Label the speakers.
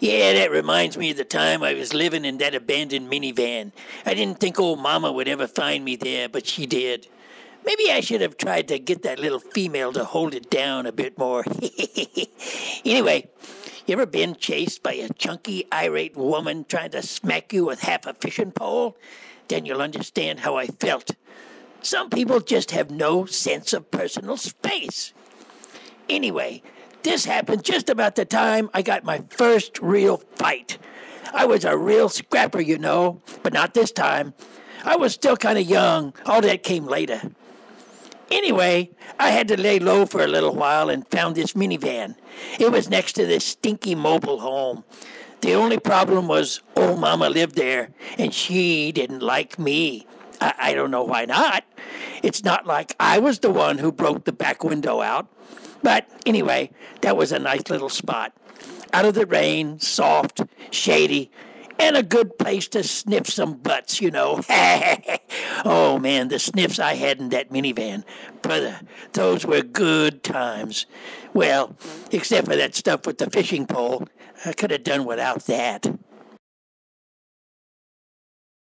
Speaker 1: Yeah, that reminds me of the time I was living in that abandoned minivan. I didn't think old Mama would ever find me there, but she did. Maybe I should have tried to get that little female to hold it down a bit more. anyway, you ever been chased by a chunky, irate woman trying to smack you with half a fishing pole? Then you'll understand how I felt. Some people just have no sense of personal space. Anyway, this happened just about the time I got my first real fight. I was a real scrapper, you know, but not this time. I was still kind of young. All that came later. Anyway, I had to lay low for a little while and found this minivan. It was next to this stinky mobile home. The only problem was old mama lived there and she didn't like me. I, I don't know why not. It's not like I was the one who broke the back window out. But anyway, that was a nice little spot. Out of the rain, soft, shady, and a good place to sniff some butts, you know. oh man, the sniffs I had in that minivan. Brother, those were good times. Well, except for that stuff with the fishing pole. I could have done without that.